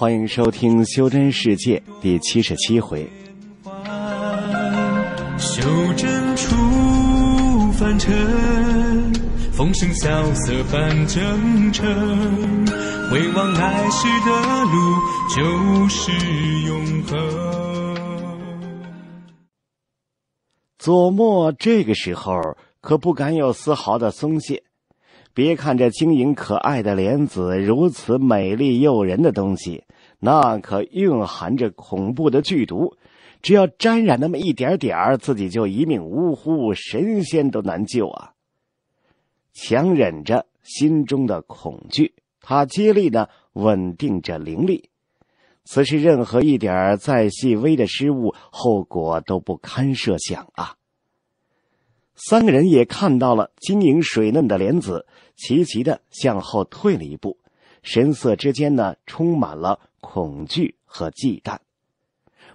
欢迎收听《修真世界》第七十七回。修真出凡尘，风声萧瑟伴征程。回望来时的路，就是永恒。左墨这个时候可不敢有丝毫的松懈。别看这晶莹可爱的莲子如此美丽诱人的东西，那可蕴含着恐怖的剧毒。只要沾染那么一点点儿，自己就一命呜呼，神仙都难救啊！强忍着心中的恐惧，他竭力的稳定着灵力。此时，任何一点再细微的失误，后果都不堪设想啊！三个人也看到了晶莹水嫩的莲子，齐齐的向后退了一步，神色之间呢，充满了恐惧和忌惮。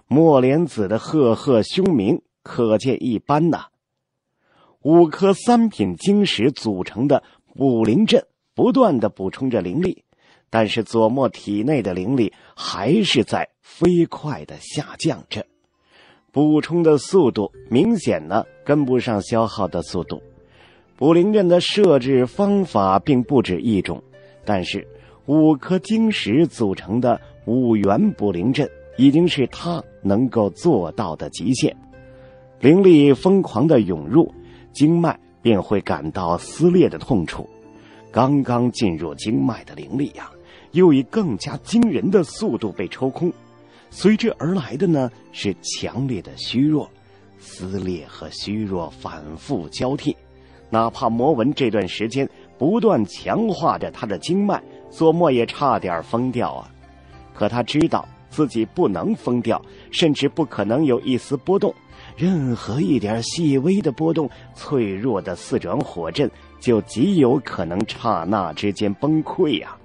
墨莲子的赫赫凶名可见一斑呐。五颗三品晶石组成的补灵阵，不断的补充着灵力，但是左墨体内的灵力还是在飞快的下降着。补充的速度明显呢跟不上消耗的速度，补灵阵的设置方法并不止一种，但是五颗晶石组成的五元补灵阵已经是他能够做到的极限。灵力疯狂的涌入，经脉便会感到撕裂的痛楚。刚刚进入经脉的灵力呀，又以更加惊人的速度被抽空。随之而来的呢是强烈的虚弱，撕裂和虚弱反复交替，哪怕魔文这段时间不断强化着他的经脉，左墨也差点疯掉啊！可他知道自己不能疯掉，甚至不可能有一丝波动，任何一点细微的波动，脆弱的四转火阵就极有可能刹那之间崩溃呀！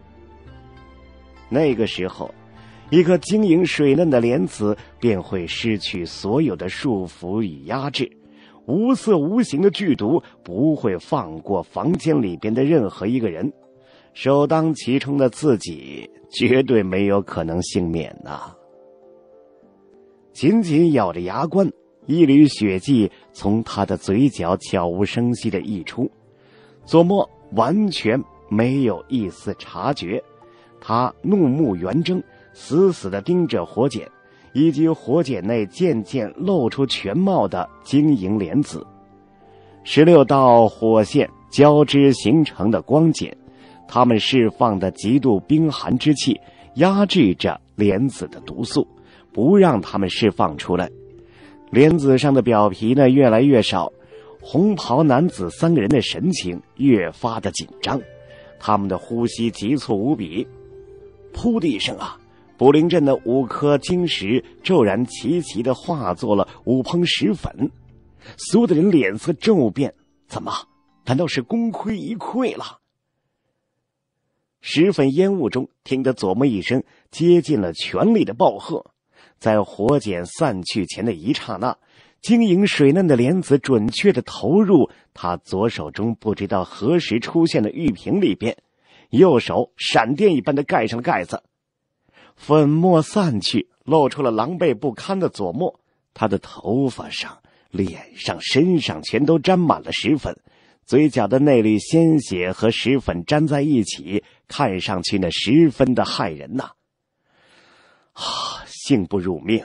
那个时候。一颗晶莹水嫩的莲子便会失去所有的束缚与压制，无色无形的剧毒不会放过房间里边的任何一个人，首当其冲的自己绝对没有可能幸免呐！紧紧咬着牙关，一缕血迹从他的嘴角悄无声息的溢出，左墨完全没有一丝察觉，他怒目圆睁。死死的盯着火茧，以及火茧内渐渐露出全貌的晶莹莲子。十六道火线交织形成的光茧，它们释放的极度冰寒之气，压制着莲子的毒素，不让它们释放出来。莲子上的表皮呢，越来越少。红袍男子三个人的神情越发的紧张，他们的呼吸急促无比。噗的一声啊！补灵镇的五颗晶石骤然齐齐的化作了五烹石粉，所有的人脸色骤变。怎么？难道是功亏一篑了？石粉烟雾中，听得左木一声接近了全力的暴喝。在火茧散去前的一刹那，晶莹水嫩的莲子准确的投入他左手中不知道何时出现的玉瓶里边，右手闪电一般的盖上了盖子。粉末散去，露出了狼狈不堪的左墨。他的头发上、脸上、身上全都沾满了石粉，嘴角的那缕鲜血和石粉粘在一起，看上去那十分的骇人呐！啊，幸不辱命！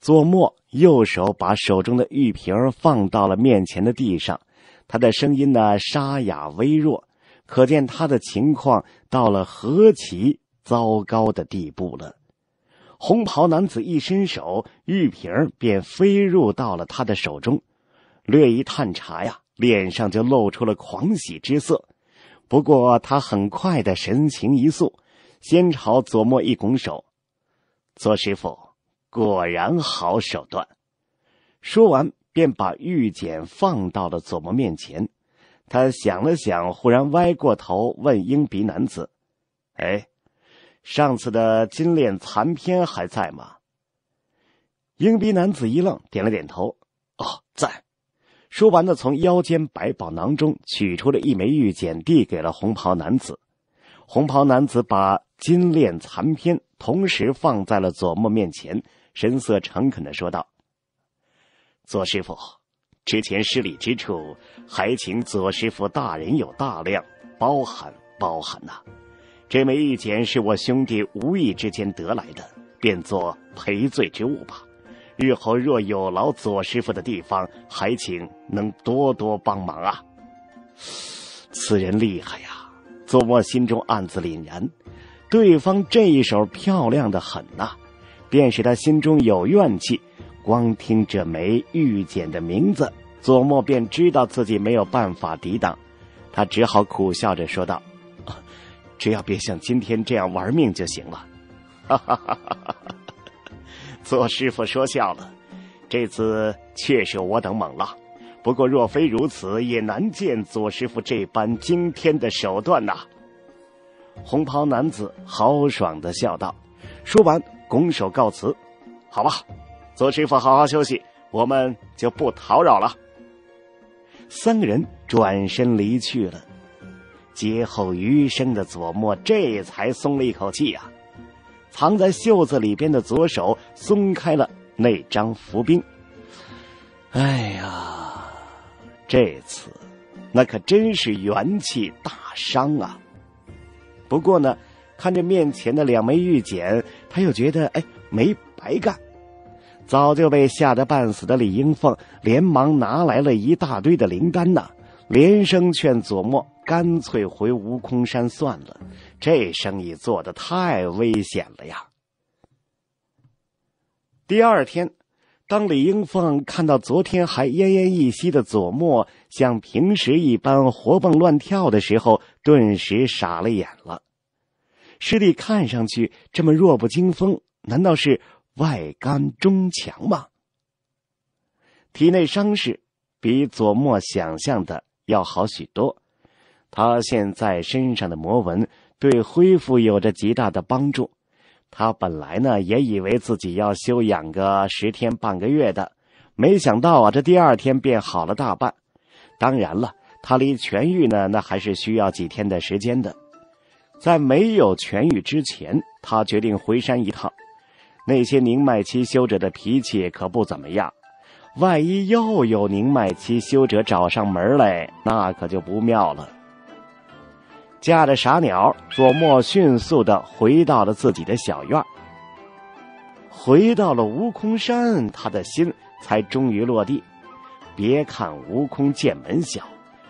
左墨右手把手中的玉瓶放到了面前的地上，他的声音呢沙哑微弱，可见他的情况到了何其……糟糕的地步了！红袍男子一伸手，玉瓶便飞入到了他的手中。略一探查呀，脸上就露出了狂喜之色。不过他很快的神情一肃，先朝左墨一拱手：“左师傅果然好手段。”说完，便把玉简放到了左墨面前。他想了想，忽然歪过头问鹰鼻男子：“哎？”上次的金链残篇还在吗？鹰鼻男子一愣，点了点头。哦，在。说完呢，从腰间百宝囊中取出了一枚玉简，递给了红袍男子。红袍男子把金链残篇同时放在了左墨面前，神色诚恳的说道：“左师傅，之前失礼之处，还请左师傅大人有大量，包涵包涵呐。这枚玉简是我兄弟无意之间得来的，便做赔罪之物吧。日后若有劳左师傅的地方，还请能多多帮忙啊。”此人厉害呀！左墨心中暗自凛然，对方这一手漂亮的很呐，便是他心中有怨气。光听这枚玉简的名字，左墨便知道自己没有办法抵挡，他只好苦笑着说道：“只要别像今天这样玩命就行了。”哈哈哈哈哈！左师傅说笑了，这次确实我等猛了。不过，若非如此，也难见左师傅这般惊天的手段呐！红袍男子豪爽的笑道，说完拱手告辞：“好吧，左师傅好好休息，我们就不叨扰了。”三个人转身离去了。劫后余生的左墨这才松了一口气呀！藏在袖子里边的左手松开了那张符兵。哎呀！这次，那可真是元气大伤啊！不过呢，看着面前的两枚玉简，他又觉得哎，没白干。早就被吓得半死的李英凤，连忙拿来了一大堆的灵丹呐，连声劝左墨干脆回悟空山算了，这生意做的太危险了呀。第二天。当李英凤看到昨天还奄奄一息的左墨像平时一般活蹦乱跳的时候，顿时傻了眼了。师弟看上去这么弱不禁风，难道是外干中强吗？体内伤势比左墨想象的要好许多，他现在身上的魔纹对恢复有着极大的帮助。他本来呢也以为自己要休养个十天半个月的，没想到啊，这第二天便好了大半。当然了，他离痊愈呢，那还是需要几天的时间的。在没有痊愈之前，他决定回山一趟。那些宁脉期修者的脾气可不怎么样，万一又有宁脉期修者找上门来，那可就不妙了。驾着傻鸟，左墨迅速的回到了自己的小院回到了悟空山，他的心才终于落地。别看悟空剑门小，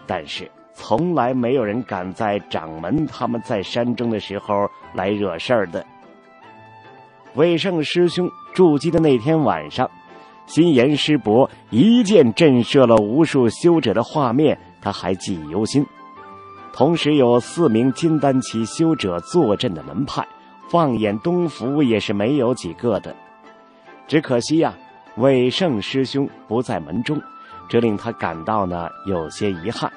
但是从来没有人敢在掌门他们在山中的时候来惹事儿的。魏胜师兄筑基的那天晚上，心言师伯一剑震慑了无数修者的画面，他还记忆犹新。同时有四名金丹期修者坐镇的门派，放眼东府也是没有几个的。只可惜呀，伟胜师兄不在门中，这令他感到呢有些遗憾。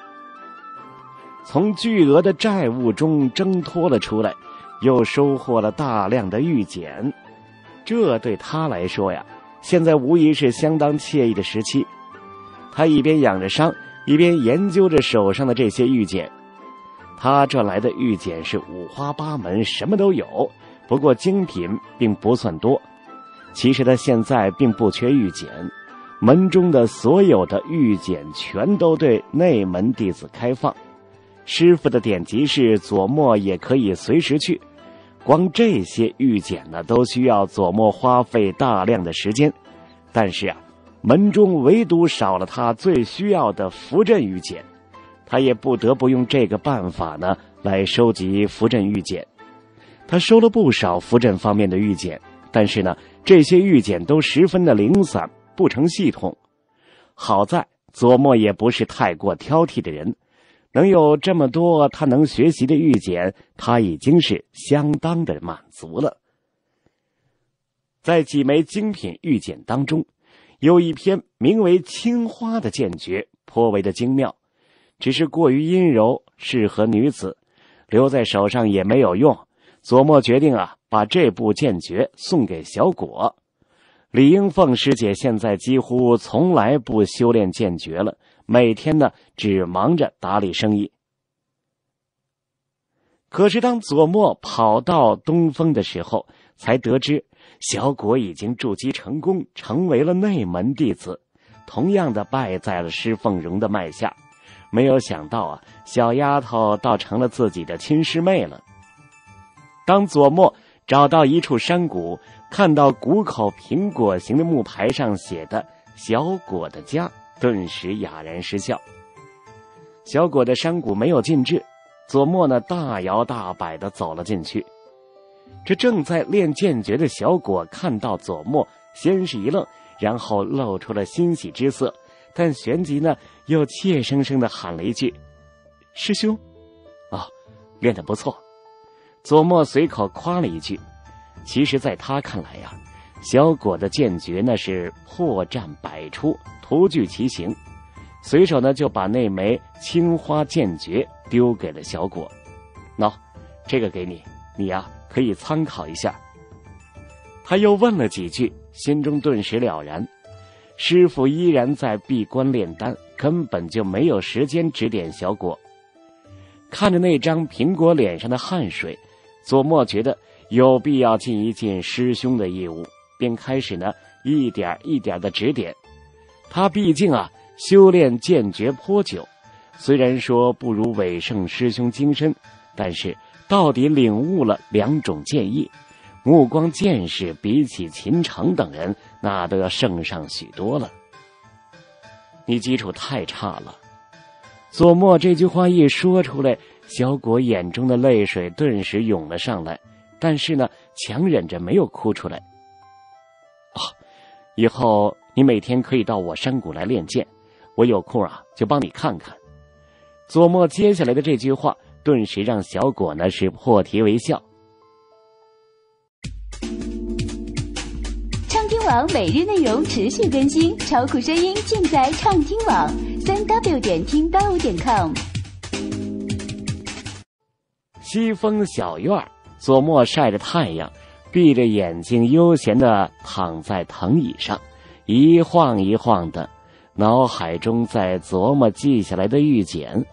从巨额的债务中挣脱了出来，又收获了大量的玉简，这对他来说呀，现在无疑是相当惬意的时期。他一边养着伤，一边研究着手上的这些玉简。他这来的玉简是五花八门，什么都有。不过精品并不算多。其实他现在并不缺玉简，门中的所有的玉简全都对内门弟子开放。师傅的典籍是，左墨也可以随时去。光这些玉简呢，都需要左墨花费大量的时间。但是啊，门中唯独少了他最需要的符阵玉简。他也不得不用这个办法呢，来收集符阵玉简。他收了不少符阵方面的玉简，但是呢，这些玉简都十分的零散，不成系统。好在左墨也不是太过挑剔的人，能有这么多他能学习的玉简，他已经是相当的满足了。在几枚精品玉简当中，有一篇名为《青花》的剑诀，颇为的精妙。只是过于阴柔，适合女子，留在手上也没有用。左墨决定啊，把这部剑诀送给小果。李英凤师姐现在几乎从来不修炼剑诀了，每天呢只忙着打理生意。可是当左墨跑到东风的时候，才得知小果已经筑基成功，成为了内门弟子，同样的拜在了施凤荣的脉下。没有想到啊，小丫头倒成了自己的亲师妹了。当佐墨找到一处山谷，看到谷口苹果形的木牌上写的“小果的家”，顿时哑然失笑。小果的山谷没有禁制，佐墨呢大摇大摆的走了进去。这正在练剑诀的小果看到佐墨，先是一愣，然后露出了欣喜之色，但旋即呢又怯生生的喊了一句：“师兄，啊，练得不错。”左墨随口夸了一句，其实，在他看来呀，小果的剑诀那是破绽百出，图具其形。随手呢就把那枚青花剑诀丢给了小果，喏，这个给你，你呀可以参考一下。他又问了几句，心中顿时了然，师傅依然在闭关炼丹，根本就没有时间指点小果。看着那张苹果脸上的汗水。左莫觉得有必要尽一尽师兄的义务，便开始呢一点一点的指点。他毕竟啊修炼剑诀颇久，虽然说不如伟圣师兄精深，但是到底领悟了两种剑意，目光见识比起秦城等人那都要胜上许多了。你基础太差了，佐墨这句话一说出来。小果眼中的泪水顿时涌了上来，但是呢，强忍着没有哭出来。啊，以后你每天可以到我山谷来练剑，我有空啊就帮你看看。佐墨接下来的这句话，顿时让小果呢是破涕为笑。网每日内容持续更新，超酷声音尽在畅听网，三 w 点听八五点 com。西风小院左莫晒着太阳，闭着眼睛悠闲的躺在藤椅上，一晃一晃的，脑海中在琢磨记下来的玉简。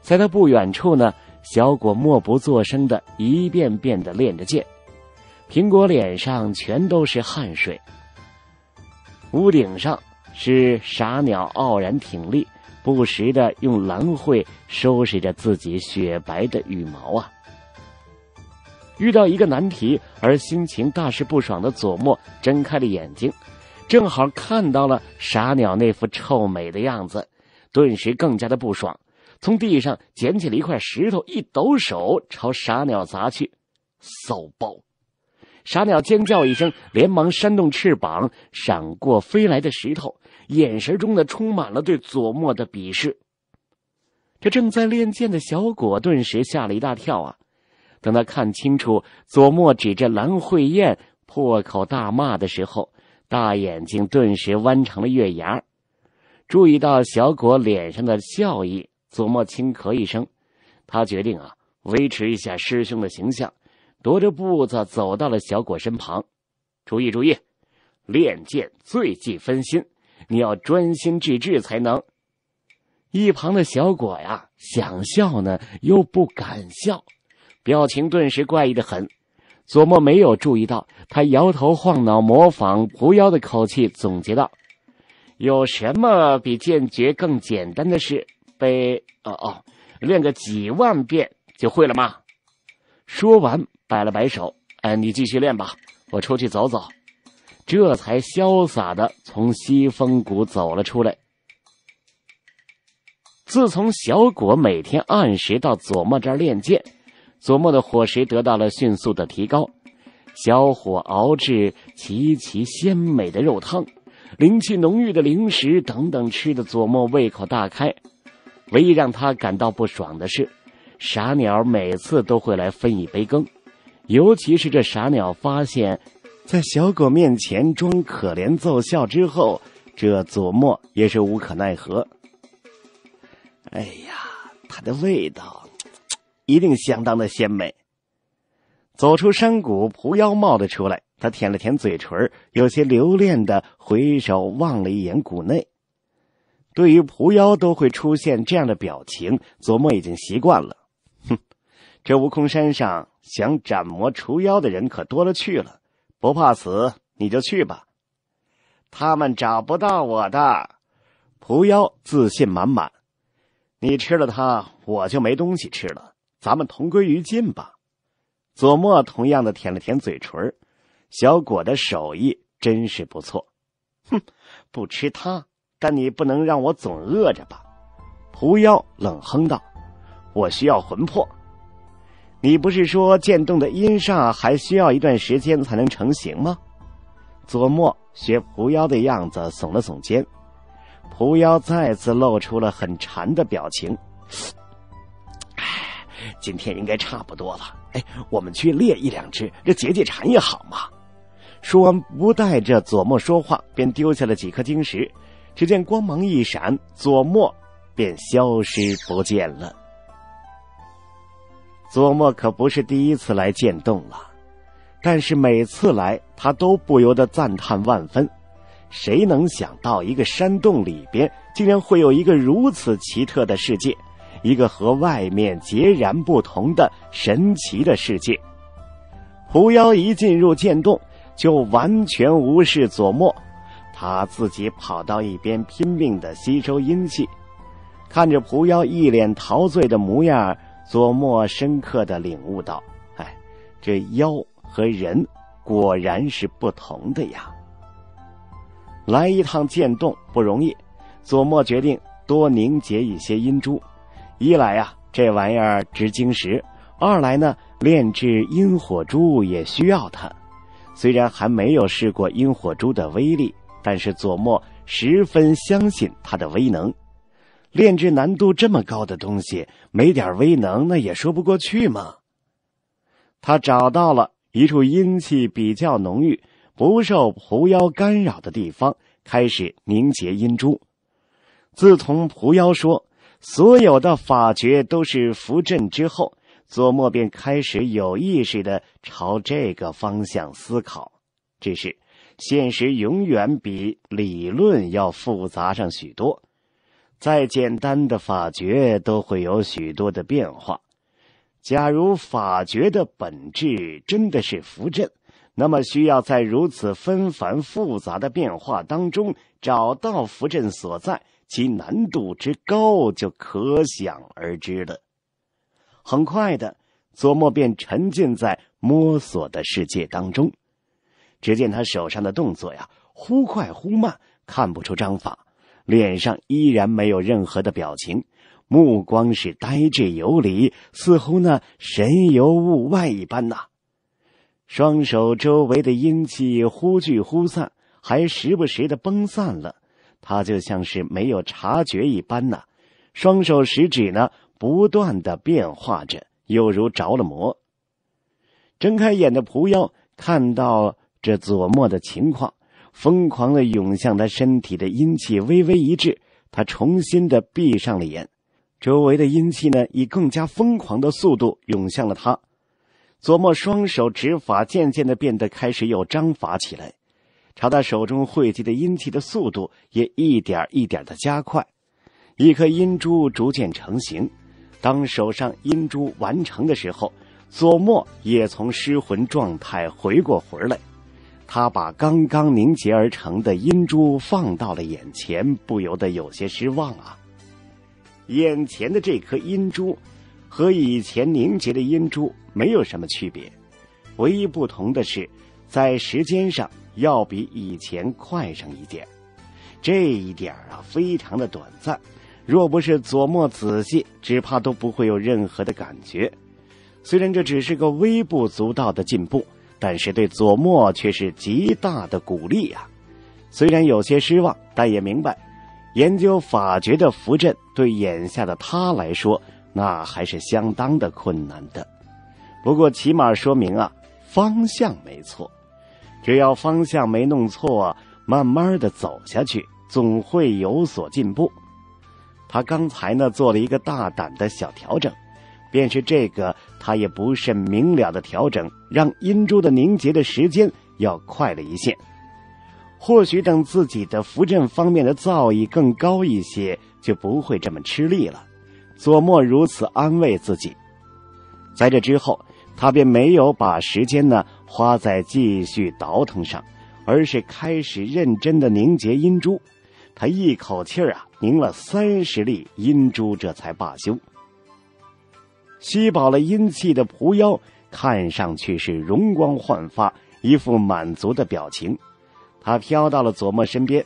在他不远处呢，小果默不作声的一遍遍的练着剑，苹果脸上全都是汗水。屋顶上是傻鸟傲然挺立。不时的用蓝慧收拾着自己雪白的羽毛啊！遇到一个难题而心情大是不爽的佐墨睁开了眼睛，正好看到了傻鸟那副臭美的样子，顿时更加的不爽，从地上捡起了一块石头，一抖手朝傻鸟砸去，骚爆！傻鸟尖叫一声，连忙扇动翅膀，闪过飞来的石头。眼神中的，充满了对佐墨的鄙视。这正在练剑的小果顿时吓了一大跳啊！等他看清楚佐墨指着蓝慧燕破口大骂的时候，大眼睛顿时弯成了月牙。注意到小果脸上的笑意，佐墨轻咳一声，他决定啊，维持一下师兄的形象，踱着步子走到了小果身旁。注意注意，练剑最忌分心。你要专心致志才能。一旁的小果呀，想笑呢又不敢笑，表情顿时怪异的很。左莫没有注意到，他摇头晃脑，模仿狐妖的口气，总结道：“有什么比剑诀更简单的事？被哦哦，练个几万遍就会了吗？”说完，摆了摆手：“哎，你继续练吧，我出去走走。”这才潇洒的从西风谷走了出来。自从小果每天按时到佐莫这儿练剑，佐莫的伙食得到了迅速的提高。小火熬制极其鲜美的肉汤，灵气浓郁的零食等等，吃的佐莫胃口大开。唯一让他感到不爽的是，傻鸟每次都会来分一杯羹，尤其是这傻鸟发现。在小狗面前装可怜奏效之后，这佐墨也是无可奈何。哎呀，它的味道一定相当的鲜美。走出山谷，蒲妖冒了出来，他舔了舔嘴唇，有些留恋的回首望了一眼谷内。对于蒲妖都会出现这样的表情，佐墨已经习惯了。这悟空山上想斩魔除妖的人可多了去了，不怕死你就去吧。他们找不到我的。狐妖自信满满，你吃了它，我就没东西吃了。咱们同归于尽吧。左墨同样的舔了舔嘴唇，小果的手艺真是不错。哼，不吃它，但你不能让我总饿着吧？狐妖冷哼道：“我需要魂魄。你不是说剑洞的阴煞还需要一段时间才能成型吗？”左墨学狐妖的样子，耸了耸肩。狐妖再次露出了很馋的表情。唉，今天应该差不多了。哎，我们去猎一两只，这解解馋也好嘛。说完，不带着左墨说话，便丢下了几颗晶石。只见光芒一闪，左墨便消失不见了。左墨可不是第一次来剑洞了，但是每次来，他都不由得赞叹万分。谁能想到一个山洞里边竟然会有一个如此奇特的世界，一个和外面截然不同的神奇的世界？狐妖一进入剑洞，就完全无视左墨，他自己跑到一边拼命的吸收阴气。看着狐妖一脸陶醉的模样，左墨深刻的领悟到：哎，这妖和人果然是不同的呀。来一趟剑洞不容易，左墨决定多凝结一些阴珠。一来呀，这玩意儿值晶石；二来呢，炼制阴火珠也需要它。虽然还没有试过阴火珠的威力，但是左墨十分相信它的威能。炼制难度这么高的东西，没点威能那也说不过去嘛。他找到了一处阴气比较浓郁。不受狐妖干扰的地方，开始凝结阴珠。自从狐妖说所有的法诀都是符阵之后，左墨便开始有意识的朝这个方向思考。只是现实永远比理论要复杂上许多，再简单的法诀都会有许多的变化。假如法诀的本质真的是符阵。那么，需要在如此纷繁复杂的变化当中找到符阵所在，其难度之高就可想而知了。很快的，左墨便沉浸在摸索的世界当中。只见他手上的动作呀，忽快忽慢，看不出章法，脸上依然没有任何的表情，目光是呆滞游离，似乎呢神游物外一般呐。双手周围的阴气忽聚忽散，还时不时的崩散了。他就像是没有察觉一般呐。双手食指呢，不断的变化着，犹如着了魔。睁开眼的蒲妖看到这左墨的情况，疯狂的涌向他身体的阴气微微一滞，他重新的闭上了眼。周围的阴气呢，以更加疯狂的速度涌向了他。左墨双手指法渐渐的变得开始有章法起来，朝他手中汇集的阴气的速度也一点一点的加快，一颗阴珠逐渐成型。当手上阴珠完成的时候，左墨也从失魂状态回过魂来，他把刚刚凝结而成的阴珠放到了眼前，不由得有些失望啊。眼前的这颗阴珠。和以前凝结的阴珠没有什么区别，唯一不同的是，在时间上要比以前快上一点。这一点啊，非常的短暂。若不是琢磨仔细，只怕都不会有任何的感觉。虽然这只是个微不足道的进步，但是对左墨却是极大的鼓励啊！虽然有些失望，但也明白，研究法诀的符阵对眼下的他来说。那还是相当的困难的，不过起码说明啊，方向没错。只要方向没弄错，慢慢的走下去，总会有所进步。他刚才呢做了一个大胆的小调整，便是这个他也不甚明了的调整，让阴珠的凝结的时间要快了一些。或许等自己的符阵方面的造诣更高一些，就不会这么吃力了。左墨如此安慰自己。在这之后，他便没有把时间呢花在继续倒腾上，而是开始认真的凝结阴珠。他一口气儿啊凝了三十粒阴珠，这才罢休。吸饱了阴气的蒲妖，看上去是容光焕发，一副满足的表情。他飘到了左墨身边，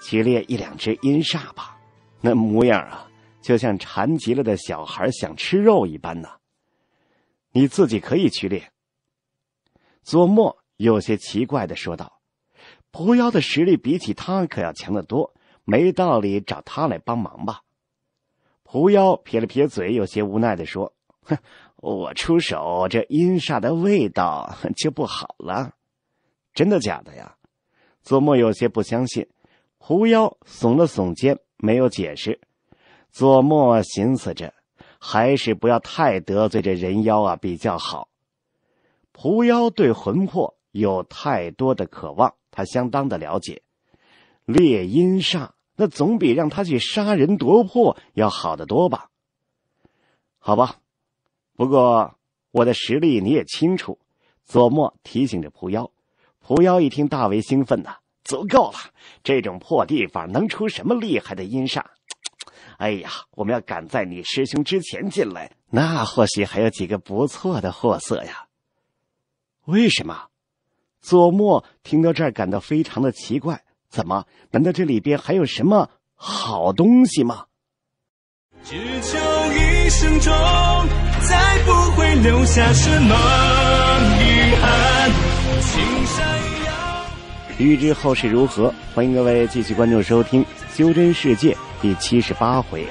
去猎一两只阴煞吧。那模样啊，就像馋极了的小孩想吃肉一般呢。你自己可以去猎。左墨有些奇怪的说道：“蒲妖的实力比起他可要强得多，没道理找他来帮忙吧？”狐妖撇了撇嘴，有些无奈的说：“哼，我出手，这阴煞的味道 就不好了。真的假的呀？”左墨有些不相信。狐妖耸了耸肩，没有解释。左墨寻思着，还是不要太得罪这人妖啊比较好。狐妖对魂魄有太多的渴望，他相当的了解。猎阴煞。那总比让他去杀人夺魄要好得多吧？好吧，不过我的实力你也清楚。左墨提醒着蒲妖，蒲妖一听大为兴奋呐，足够了！这种破地方能出什么厉害的阴煞？哎呀，我们要赶在你师兄之前进来，那或许还有几个不错的货色呀。为什么？左墨听到这儿感到非常的奇怪。怎么？难道这里边还有什么好东西吗？只求一生中再不会留下什么遗憾。青山遥，欲知后事如何，欢迎各位继续关注收听《修真世界》第七十八回。